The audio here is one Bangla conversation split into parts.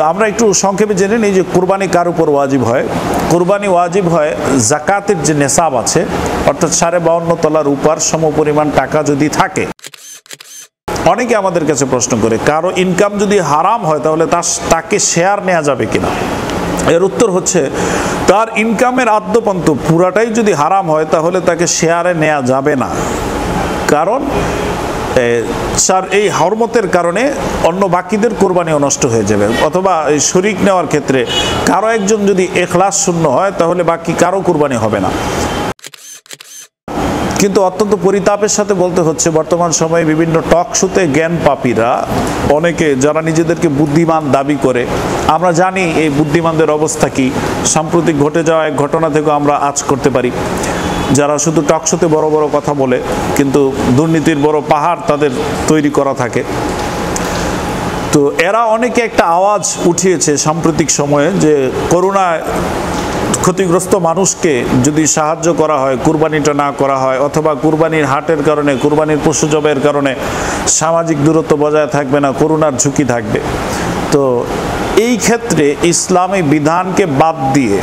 তো আমরা একটু সংক্ষেপে জেনে নিই যে কোরবানি কার উপর ওয়াজিব হয়? কোরবানি ওয়াজিব হয় জাকাতের যে নেশাব আছে, অর্থাৎ সাড়ে বাউন্ন তলার উপর সম পরিমাণ টাকা যদি থাকে। অনেকে আমাদের কাছে প্রশ্ন করে, কারও ইনকাম যদি হারাম হয় তাহলে তার তাকে শেয়ার নেওয়া যাবে কিনা? এর উত্তর হচ্ছে, তার ইনকামের আদ্যপন্ত পুরাটাই যদি হারাম হয় তাহলে তাকে শেয়ারে নেওয়া যাবে না। কারণ স্যার, এই হরমতের কারণে অন্য বাকিদের কোরবানিও নষ্ট হয়ে যাবে। অথবা এই শরিক নেওয়ার ক্ষেত্রে কারও একজন যদি এখলাস শূন্য হয়, তাহলে বাকি কারও কোরবানি হবে না। কিন্তু অত্যন্ত পরিতাপের সাথে বলতে হচ্ছে, বর্তমান সময়ে বিভিন্ন টক শোতে জ্ঞান পাপীরা অনেকে যারা নিজেদেরকে বুদ্ধিমান দাবি করে, আমরা জানি এই বুদ্ধিমানদের অবস্থা কি। সাম্প্রতিক ঘটে যাওয়া এক ঘটনা থেকেও আমরা আজ করতে পারি। যারা শুধু টক শোতে বড় বড় কথা বলে, কিন্তু দুর্নীতির বড় পাহাড় তাদের তৈরি করা থাকে। তো এরা অনেকে একটা আওয়াজ উঠিয়েছে সাম্প্রতিক সময়ে যে করোনায় ক্ষতিগ্রস্ত মানুষকে যদি সাহায্য করা হয়, কুরবানিটা না করা হয়, অথবা কুরবানির হাটের কারণে, কুরবানির পশু জবের কারণে সামাজিক দূরত্ব বজায় থাকবে না, করোনার ঝুঁকি থাকবে। তো এই ক্ষেত্রে ইসলামী বিধানকে বাদ দিয়ে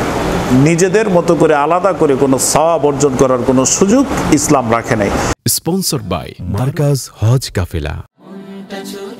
নিজেদের মতো করে আলাদা করে কোনো সওয়াব অর্জন করার কোনো সুযোগ ইসলাম রাখে নাই। Sponsor by Markaz Hajj Kafela.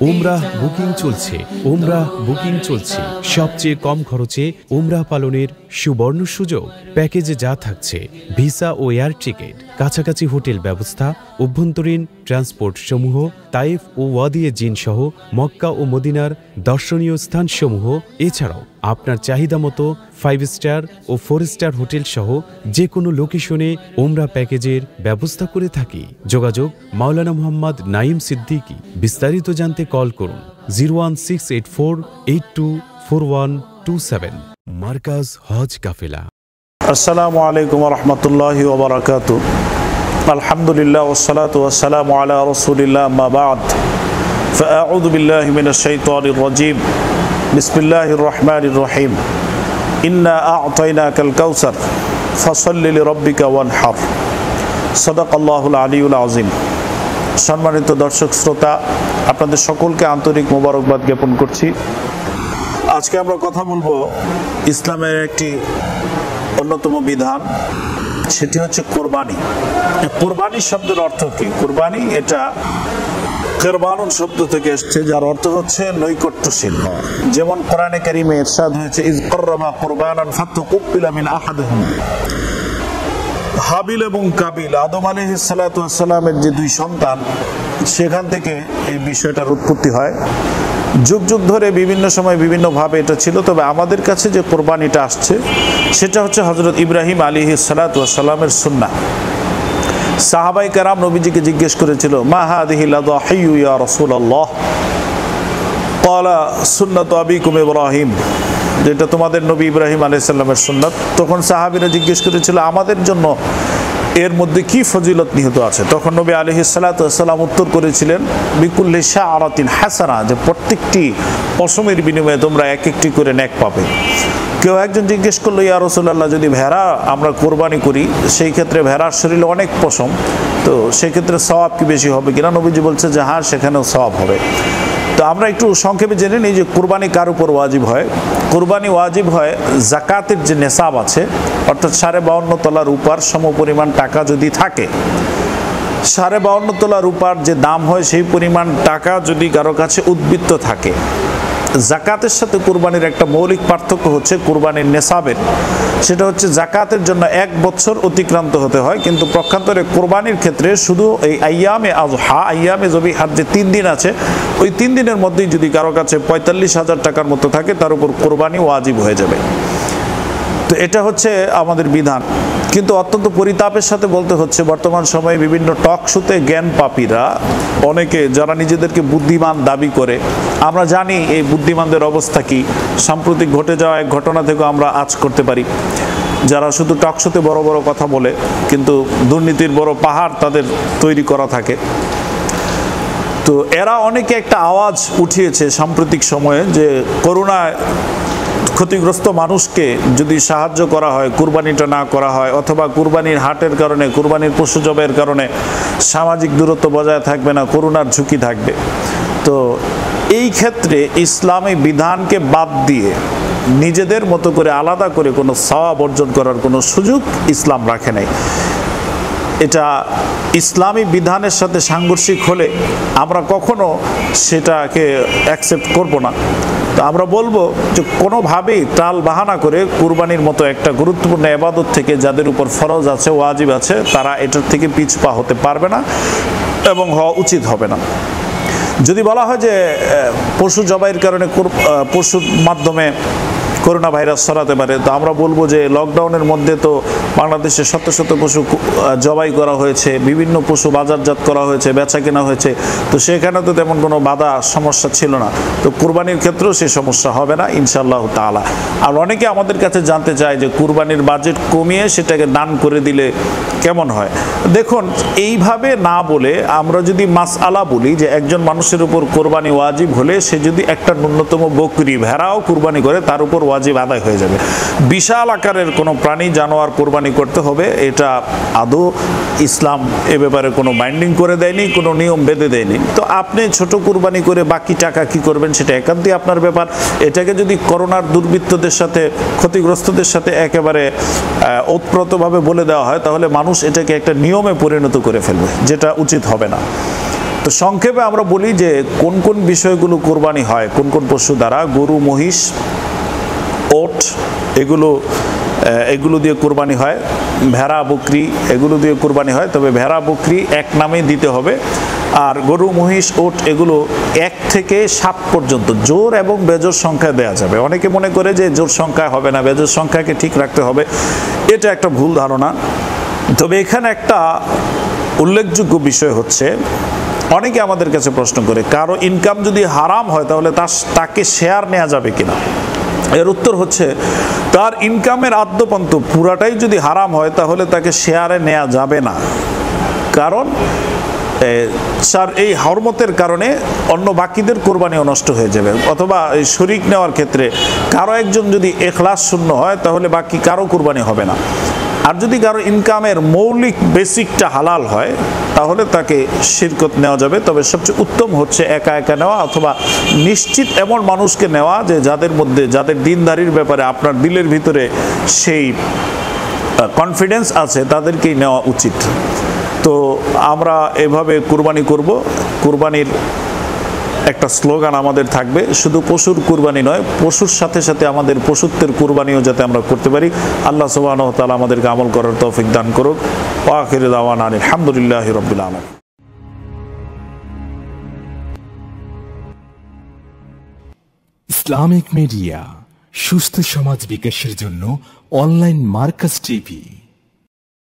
উমরাহ booking চলছে উমরাহ বুকিং চলছে। সবচেয়ে কম খরচে উমরাহ পালনের সুবর্ণ সুযোগ, প্যাকেজে যা থাকছে, ভিসা ও এয়ার টিকিট। কাছাকাছি হোটেল ব্যবস্থা, অভ্যন্তরীণ ট্রান্সপোর্ট সমূহ তাইফ ও ওয়াদিয়ে জিন সহ মক্কা ও মদিনার দর্শনীয় স্থানসমূহ। এছাড়াও আপনার চাহিদা মতো ফাইভ স্টার ও ফোর স্টার হোটেল সহ যে কোনো লোকেশনে ওমরা প্যাকেজের ব্যবস্থা করে থাকি। যোগাযোগ মাওলানা মোহাম্মদ নাইম সিদ্দিকী। বিস্তারিত জানতে কল করুন zero one six eight four eight two four one two seven Markaz Hajj Kafela. আসসালামু আলাইকুম রহমতুল্লাহি ওবরাকাতু আলহামদুলিল্লাহ ওসালাত ওয়াসালাম আলা রসুলিল্লাহ আম্মা বাদ فأعوذ بالله من الشيطان الرجيم بسم الله الرحمن الرحيم إنا أعطيناك الكوثر فصل لربك وانحر صدق الله العلي العظيم সম্মানিত দর্শক শ্রোতা আপনাদের সকলকে আন্তরিক মোবারকবাদ জ্ঞাপন করছি আজকে আমরা কথা বলবো ইসলামের একটি অন্যতম বিধান সেটি হচ্ছে কোরবানি। কোরবানি শব্দের অর্থ কি? কোরবানি এটা কেরবানুন শব্দ থেকে এসছে, যার অর্থ হচ্ছে নৈকট্যশীল। যেমন কোরআনে কারিমে ইরশাদ হয়েছে, ইজ কররামা কোরবানান ফাতুকুব্বিলা মিন আহাদিহিম। হাবিল এবং কাবিল, আদম আলাইহিস সালাতু ওয়াসসালামের যে দুই সন্তান, সেখান থেকে এই বিষয়টার উৎপত্তি হয়। যুগ যুগ ধরে বিভিন্ন সময় বিভিন্নভাবে এটা ছিল, তবে আমাদের কাছে যে কোরবানিটা আসছে, সেটা হচ্ছে হজরত ইব্রাহিম আলী সালাতামের সুন্না সাহাবাই কারাম নবীজিকে জিজ্ঞেস করেছিল, মা হাদিহিল্লাহিউ ইয়া রাসূলুল্লাহ? ক্বালা সুন্নাত আবিকুম ইব্রাহিম। যেটা তোমাদের নবী ইব্রাহিম আলাইহিস সালামের সুন্নাত, তখন সাহাবীরা জিজ্ঞেস করেছিল, আমাদের জন্য এর মধ্যে কি ফজিলত নিহিত আছে? তখন নবী আলহি সালাতাম উত্তর করেছিলেন, বিকুল্লি শাহ আরাতিন হাসানা যে প্রত্যেকটি পশমের বিনিময়ে তোমরা এক একটি করে ন্যাক পাবে। কেউ একজন জিজ্ঞেস করল, ইয়া রসুল্লাহ যদি ভেড়া আমরা কোরবানি করি, সেই ক্ষেত্রে ভেড়ার শরীরে অনেক পশম, তো সেক্ষেত্রে সওয়াব কি বেশি হবে? কিনা নবীজি বলছে যে হ্যাঁ সেখানেও সওয়াব হবে। তো আমরা একটু সংক্ষেপে জেনে নিই যে কোরবানি কার উপর ওয়াজিব হয়? কোরবানি ওয়াজিব হয় জাকাতের যে নেশাব আছে, অর্থাৎ সাড়ে বাউন্ন তলার উপর সম পরিমাণ টাকা যদি থাকে, সাড়ে বাউন্ন তলার রূপার যে দাম হয় সেই পরিমাণ টাকা যদি কারও কাছে উদ্বৃত্ত থাকে জাকাতের সাথে কোরবানির একটা মৌলিক পার্থক্য হচ্ছে কোরবানির নেশাবের। সেটা হচ্ছে জাকাতের জন্য এক বছর অতিক্রান্ত হতে হয়, কিন্তু পক্ষান্তরে কোরবানির ক্ষেত্রে শুধু এই আয়ামে আজহা আয়ামে জবি হাত যে তিন দিন আছে, ওই তিন দিনের মধ্যেই যদি কারও কাছে পঁয়তাল্লিশ হাজার টাকার মতো থাকে, তার উপর কোরবানি ওয়াজিব হয়ে যাবে। তো এটা হচ্ছে আমাদের বিধান। কিন্তু অত্যন্ত পরিতাপের সাথে বলতে হচ্ছে, বর্তমান সময়ে বিভিন্ন টক শোতে জ্ঞান পাপীরা, অনেকে যারা নিজেদেরকে বুদ্ধিমান দাবি করে, আমরা জানি এই বুদ্ধিমানদের অবস্থা কি, সাম্প্রতিক ঘটে যাওয়া এক ঘটনা থেকেও আমরা আজ করতে পারি। যারা শুধু টক শোতে বড় বড় কথা বলে, কিন্তু দুর্নীতির বড় পাহাড় তাদের তৈরি করা থাকে। তো এরা অনেকে একটা আওয়াজ উঠিয়েছে সাম্প্রতিক সময়ে যে করোনায় ক্ষতিগ্রস্ত মানুষকে যদি সাহায্য করা হয়, কুরবানিটা না করা হয়, অথবা কুরবানির হাটের কারণে, কুরবানির পশু জবের কারণে সামাজিক দূরত্ব বজায় থাকবে না করোনার ঝুঁকি থাকবে। তো এই ক্ষেত্রে ইসলামী বিধানকে বাদ দিয়ে নিজেদের মতো করে আলাদা করে কোনো সওয়াব অর্জন করার কোনো সুযোগ ইসলাম রাখে নাই। এটা ইসলামী বিধানের সাথে সাংঘর্ষিক হলে আমরা কখনো সেটাকে অ্যাকসেপ্ট করব না। তো আমরা বলব যে কোনোভাবেই টাল বাহানা করে কুরবানির মতো একটা গুরুত্বপূর্ণ এবাদত থেকে যাদের উপর ফরজ আছে, ওয়াজিব আছে, তারা এটার থেকে পিছপা হতে পারবে না এবং হওয়া উচিত হবে না। যদি বলা হয় যে পশু জবাইয়ের কারণে পশুর মাধ্যমে করোনা ভাইরাস ছড়াতে পারে। তো আমরা বলব যে লকডাউনের মধ্যে তো বাংলাদেশে শত শত পশু জবাই করা হয়েছে, বিভিন্ন পশু বাজারজাত করা হয়েছে বেচা কেনা হয়েছে। তো সেখানে তো তেমন কোনো বাধা সমস্যা ছিল না। তো কুরবানির ক্ষেত্রেও সে সমস্যা হবে না, ইনশাআল্লাহ তাআলা। আর অনেকে আমাদের কাছে জানতে চায় যে কুরবানির বাজেট কমিয়ে সেটাকে দান করে দিলে কেমন হয়। দেখুন, এইভাবে না বলে আমরা যদি মাস আলা বলি যে একজন মানুষের উপর কোরবানি ওয়াজিব হলে সে যদি একটা ন্যূনতম বকরি ভেড়াও কুরবানি করে, তার উপর ওয়াজিব আদায় হয়ে যাবে। বিশাল আকারের কোনো প্রাণী জানোয়ার কোরবানি করতে হবে, এটা আদৌ ইসলাম এ ব্যাপারে কোনো বাইন্ডিং করে দেয়নি, কোনো নিয়ম বেঁধে দেয়নি। তো আপনি ছোট কুরবানি করে বাকি টাকা কি করবেন সেটা একান্তই আপনার ব্যাপার। এটাকে যদি করোনার দুর্বৃত্তদের সাথে, ক্ষতিগ্রস্তদের সাথে একেবারে ওতপ্রোতভাবে বলে দেওয়া হয়, তাহলে মানুষ এটাকে একটা নিয়মে পরিণত করে ফেলবে, যেটা উচিত হবে না। তো সংক্ষেপে আমরা বলি যে কোন কোন বিষয়গুলো কোরবানি হয়, কোন কোন পশু দ্বারা গরু, মহিষ ওট এগুলো এগুলো দিয়ে কোরবানি হয়। ভেড়া, বকরি, এগুলো দিয়ে কোরবানি হয়। তবে ভেড়া, বকরি এক নামেই দিতে হবে। আর গরু, মহিষ, ওট, এগুলো এক থেকে সাত পর্যন্ত জোর এবং বেজোর সংখ্যা দেওয়া যাবে। অনেকে মনে করে যে জোর সংখ্যা হবে না, বেজোর সংখ্যাকে ঠিক রাখতে হবে। এটা একটা ভুল ধারণা। তবে এখানে একটা উল্লেখযোগ্য বিষয় হচ্ছে, অনেকে আমাদের কাছে প্রশ্ন করে, কারও ইনকাম যদি হারাম হয়, তাহলে তার তাকে শেয়ার নেওয়া যাবে কিনা? এর উত্তর হচ্ছে, তার ইনকামের আদ্যপান্ত পুরাটাই যদি হারাম হয়, তাহলে তাকে শেয়ারে নেওয়া যাবে না। কারণ স্যার, এই হরমতের কারণে অন্য বাকিদের কোরবানিও নষ্ট হয়ে যাবে। অথবা এই শরিক নেওয়ার ক্ষেত্রে কারও একজন যদি এখলাস শূন্য হয়, তাহলে বাকি কারও কোরবানি হবে না। আর যদি কারও ইনকামের মৌলিক বেসিকটা হালাল হয়, তাহলে তাকে শিরকত নেওয়া যাবে। তবে সবচেয়ে উত্তম হচ্ছে একা একা নেওয়া অথবা নিশ্চিত এমন মানুষকে নেওয়া যে যাদের মধ্যে, যাদের দিনদারির ব্যাপারে আপনার দিলের ভিতরে সেই কনফিডেন্স আছে, তাদেরকেই নেওয়া উচিত। তো আমরা এভাবে কুরবানি করব। কুরবানির একটা স্লোগান আমাদের থাকবে, শুধু পশুর কুরবানি নয়, পশুর সাথে সাথে আমাদের পশুত্বের কুরবানিও যাতে আমরা করতে পারি। আল্লাহ সুবাহ তালা আমাদেরকে আমল করার তৌফিক দান করুক। ওয়াখির দাওয়ান আলহামদুলিল্লাহ রবিল আলম ইসলামিক মিডিয়া, সুস্থ সমাজ বিকাশের জন্য অনলাইন মার্কাস টিভি।